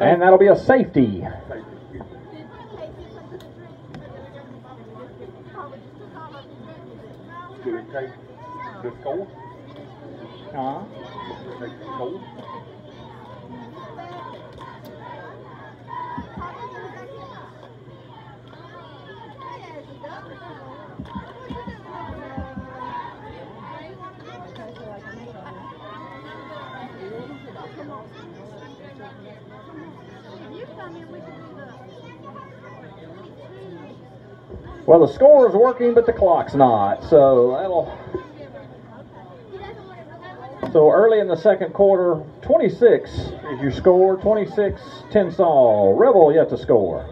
And that'll be a safety. Do it take the score? Uh, Take the score? Well, the score is working, but the clock's not. So that'll. So early in the second quarter, 26 is your score. 26 Tensas. REBUL yet to score.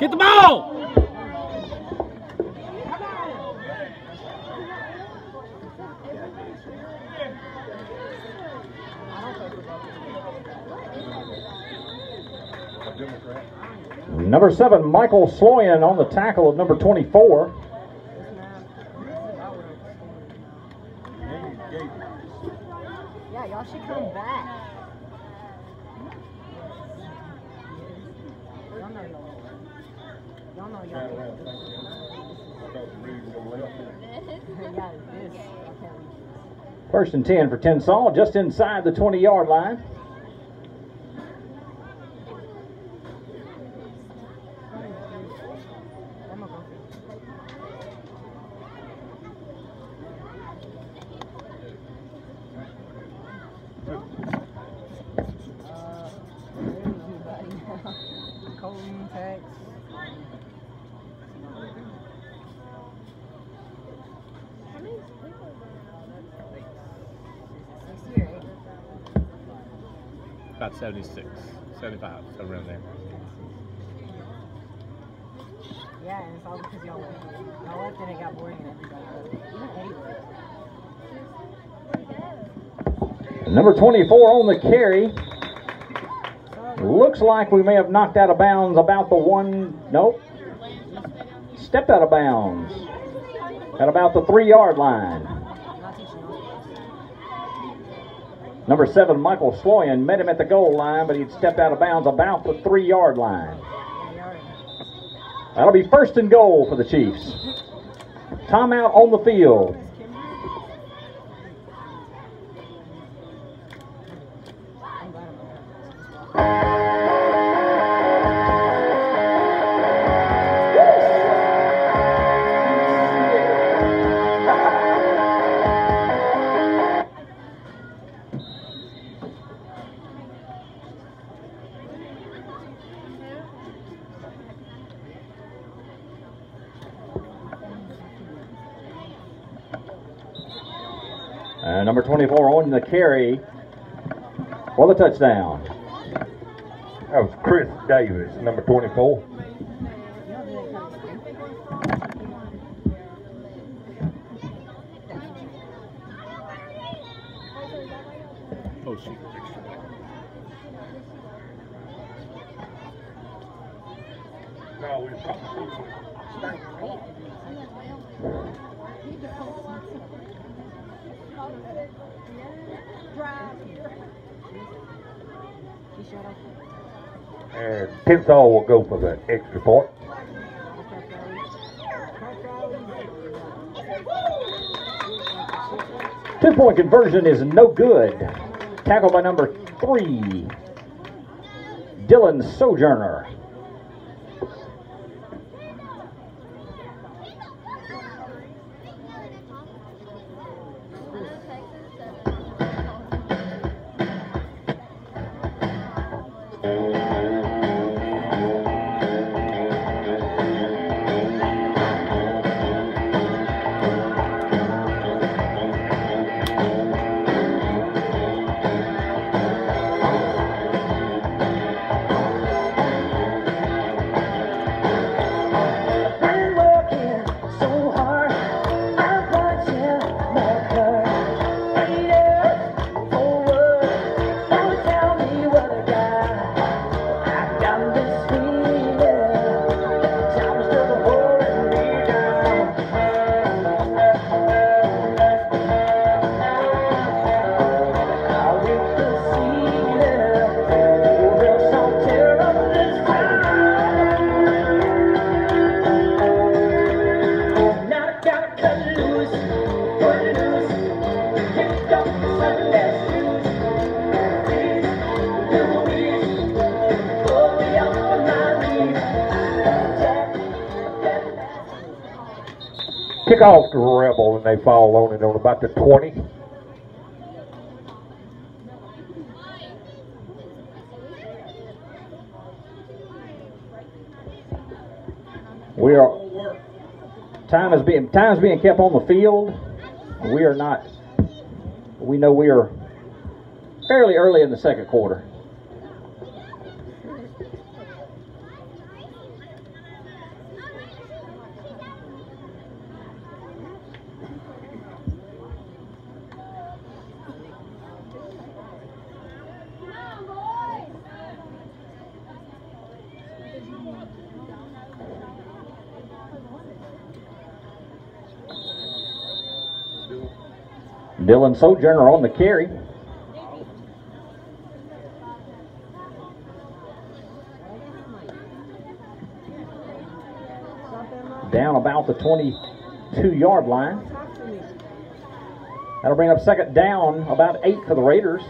Get the ball! Number seven, Michael Sloyan on the tackle of number 24. Yeah, y'all should come back. Y'all know y'all. Y'all know Turn y'all. around, thank you. I thought the reading go left. Yeah, this. I tell you. First and 10 for Tensas, just inside the 20 yard line. 76, 75, so around there. Yeah, and it's all because y'all left. Y'all left and it got boring and everybody left. Even Eddie left. Number 24 on the carry. Looks like we may have knocked out of bounds about the one. Nope. Stepped out of bounds at about the three yard line. Not teaching y'all. Number seven, Michael Sloyan, met him at the goal line, but he'd stepped out of bounds about the three yard line. That'll be first and goal for the Chiefs. Timeout on the field. Number 24 on the carry for the touchdown. That was Chris Davis, number 24. You don't do that kind of thing. Oh, shoot. No, we He showed up. And Tensas will go for the extra point. Two point conversion is no good. Tackle by number three, Dylan Sojourner. Kick off to REBUL and they fall on it on about the 20. We are time is being time is being kept on the field. We are not. We know we are fairly early in the second quarter. Dylan Sojourner on the carry. Down about the 22 yard line. That'll bring up second down, about eight for the Raiders.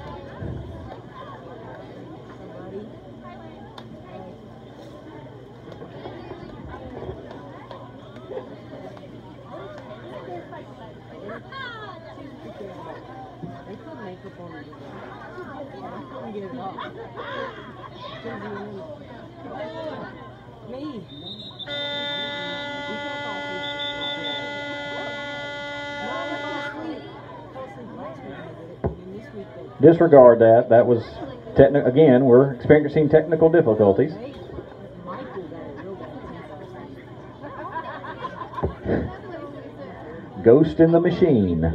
They could make up on it. I couldn't get it off. Couldn't do anything. Me. We can't fall asleep. No, I fell asleep. Fell asleep last week I did it, and then this week they- Disregard that. That was techni- again, we're experiencing technical difficulties. Ghost in the machine.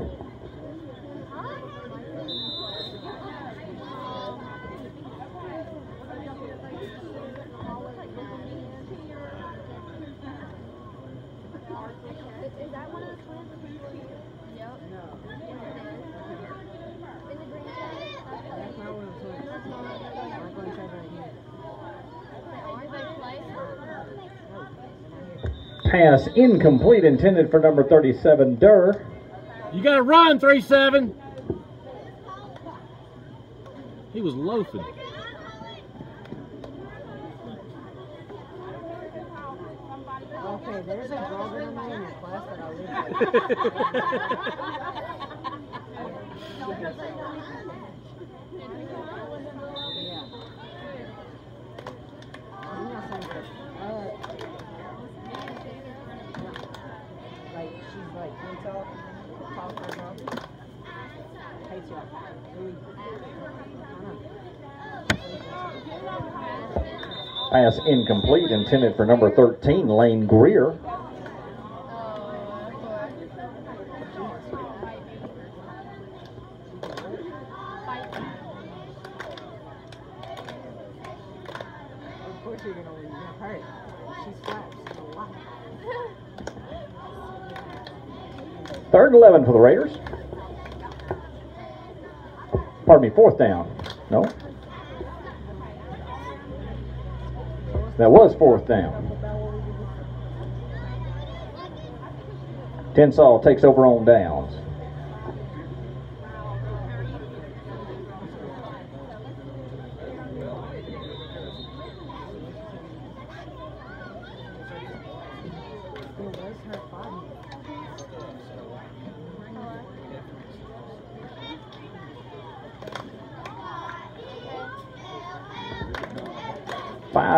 Is that one of the twins? Yep. No, In the green jacket? that's not what I'm saying. I'm going to check right here. Orange light. Pass incomplete, intended for number 37, Durr. You got to run, 3 7. He was loafing. Okay, there's a girl in there in your class that I live with. Yeah. I'm not saying that. Uh, like, she's Hates y'all. Really. Pass incomplete, intended for number 13, Lane Greer. Third and 11 for the Raiders. Pardon me, fourth down. No. That was fourth down. Tensas takes over on downs.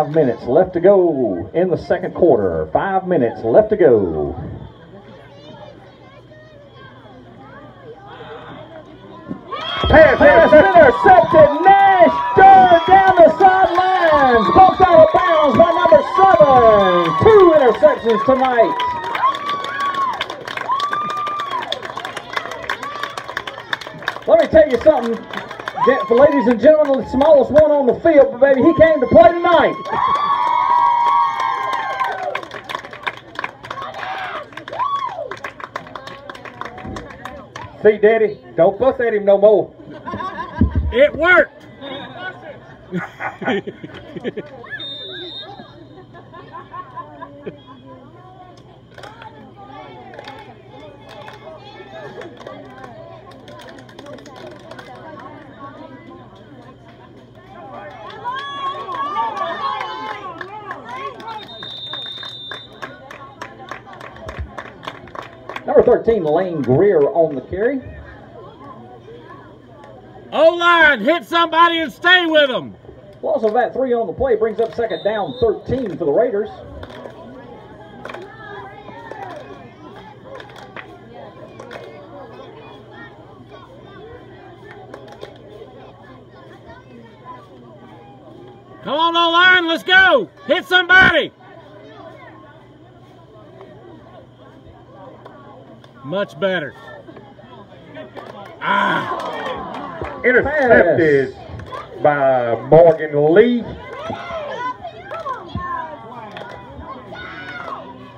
Five minutes left to go in the second quarter. Five minutes left to go. Pass, pass intercepted. Nash Durr down the sidelines. Bumped out of bounds by number seven. Two interceptions tonight. Let me tell you something, ladies and gentlemen, the smallest one on the field, but baby, he came to play tonight. See, Daddy, don't fuss at him no more. It worked. 13, Lane Greer on the carry. O line, hit somebody and stay with them. Loss of that three on the play brings up second down 13 for the Raiders. Come on, O line, let's go. Hit somebody. Much better. Ah, Intercepted by Morgan Lee.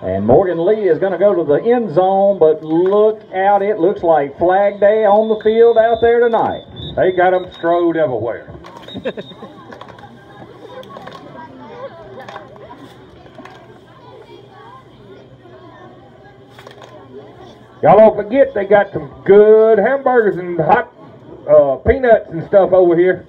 And Morgan Lee is going to go to the end zone, but look out, it looks like Flag Day on the field out there tonight. They got them strode everywhere. Y'all don't forget they got some good hamburgers and hot uh, peanuts and stuff over here.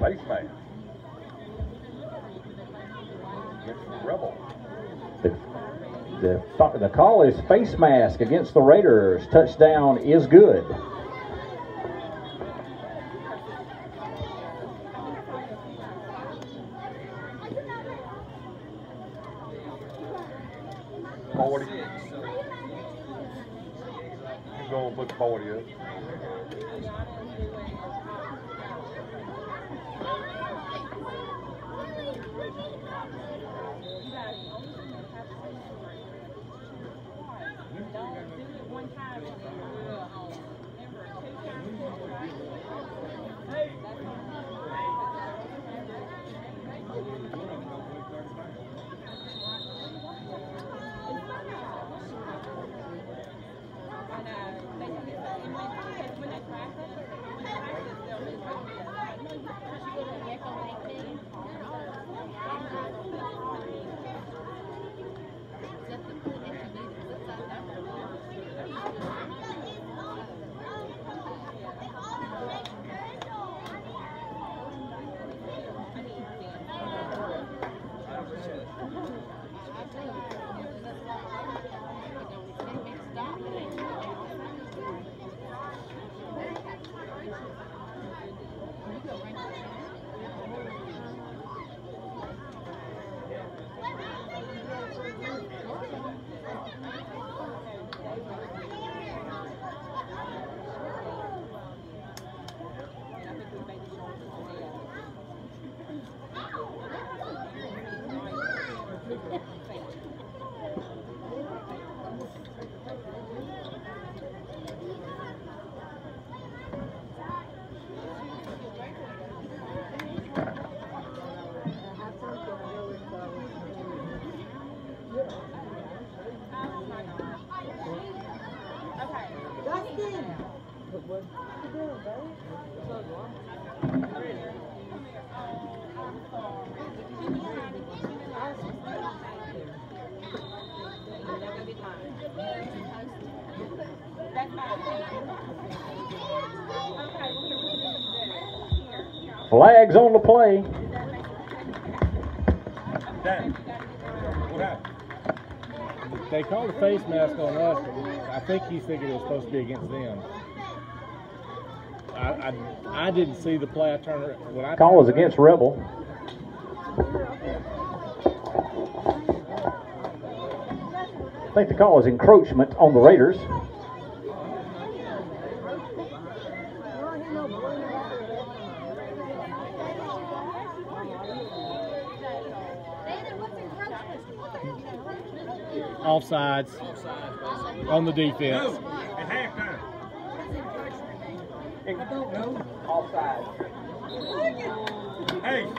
Face mask. Against REBUL. The, the, the call is face mask against the Raiders. Touchdown is good. Forty. I'm going to put forty up. มันค่ Flags on the play. Dan, what happened? they called a face mask on us, I think he's thinking it was supposed to be against them. I, I, I didn't see the play. I turned when I Call turned against REBUL. I think the call is encroachment on the Raiders. Offsides on the defense. At halftime.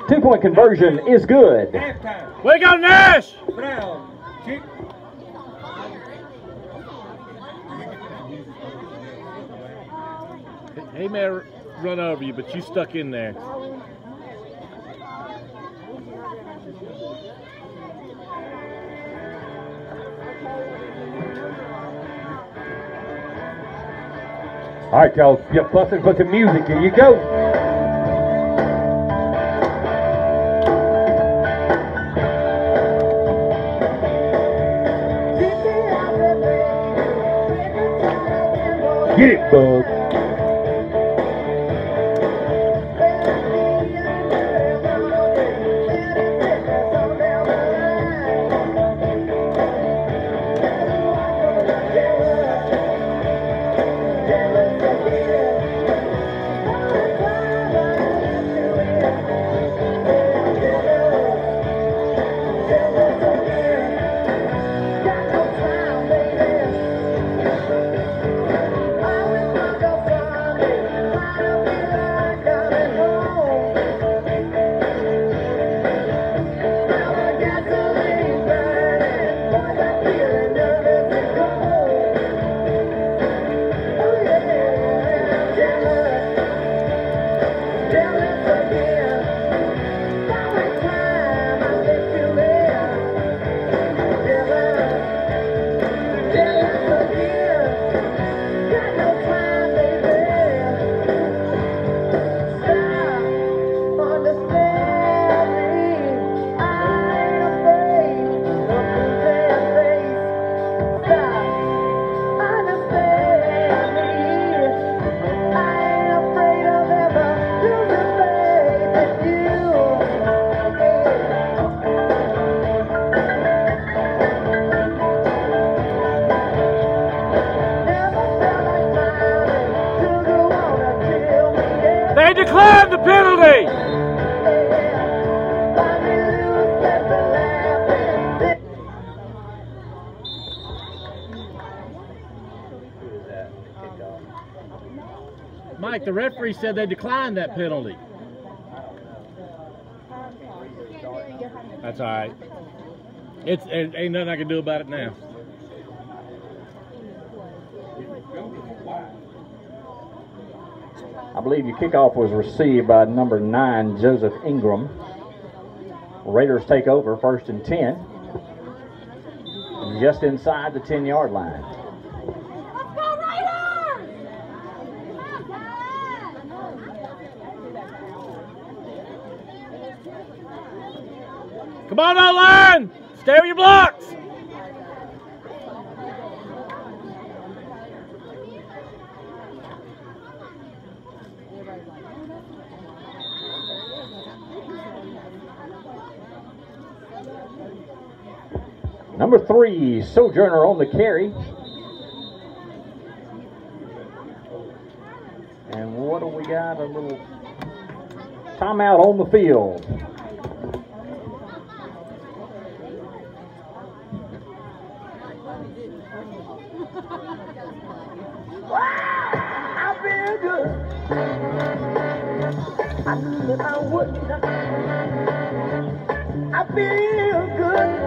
Two point conversion is good. to go, Nash! Brown. He may run over you, but you stuck in there. All right, y'all. You fussing for some music. Here you go. Get it, bug. Jerry. They declared the penalty. Mike, the referee said they declined that penalty. That's all right. It's ain't ain't nothing I can do about it now. I believe your kickoff was received by number nine, Joseph Ingram. Raiders take over first and 10. Just inside the 10 yard line. Let's go Raiders! Come on, O line! Stay with your blocks. Number three, Sojourner on the carry. And what do we got? A little timeout on the field. I feel good. I I. I feel good.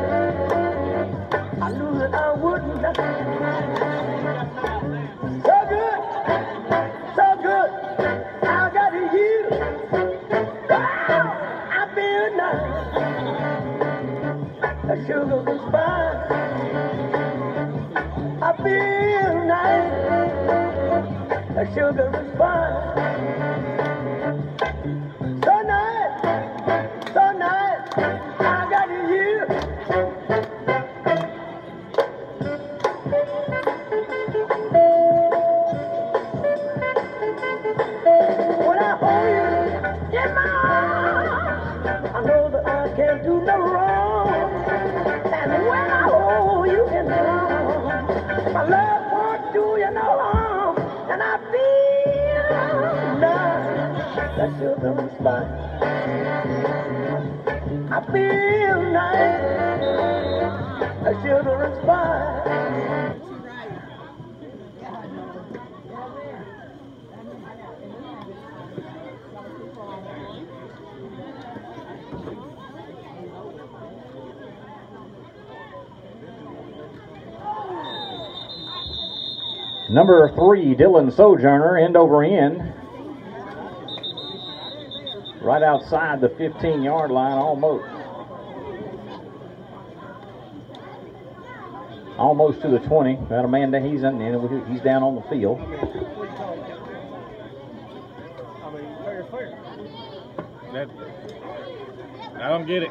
Sugar that. I feel nice. Number three, Dylan Sojourner, end over end. Right outside the 15 yard line almost. almost to the 20. Got a man that he's in, and he's down on the field. I mean, fair, fair. That, I don't get it.